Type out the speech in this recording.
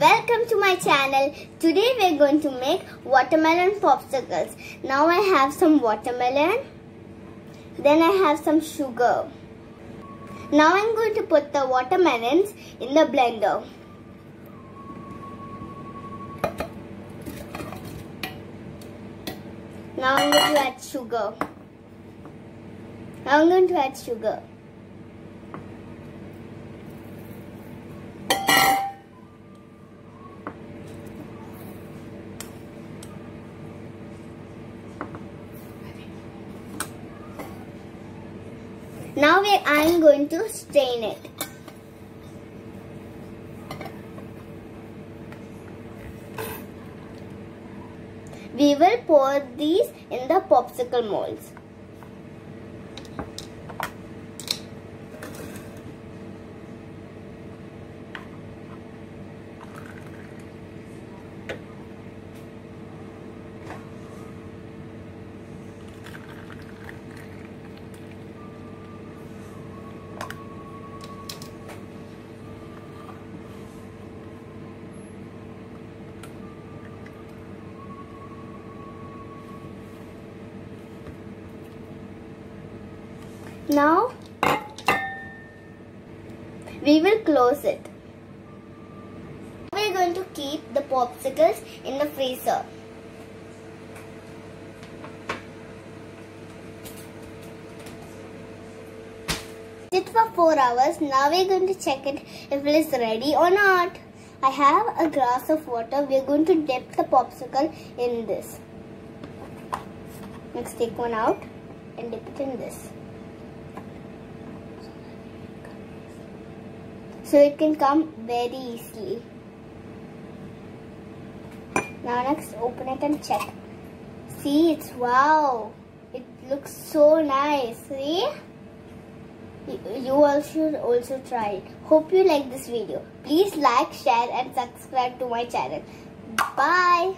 Welcome to my channel. Today we're going to make watermelon popsicles. Now I have some watermelon. Then I have some sugar. Now I'm going to put the watermelons in the blender. Now I'm going to add sugar. Now I'm going to add sugar. Now we, I'm going to strain it. We will pour these in the popsicle molds. Now we will close it. We are going to keep the popsicles in the freezer. It for 4 hours. Now we are going to check it if it is ready or not. I have a glass of water. We are going to dip the popsicle in this. Let's take one out and dip it in this. So it can come very easily. Now next open it and check. See it's wow. It looks so nice. See? You all should also try it. Hope you like this video. Please like, share and subscribe to my channel. Bye.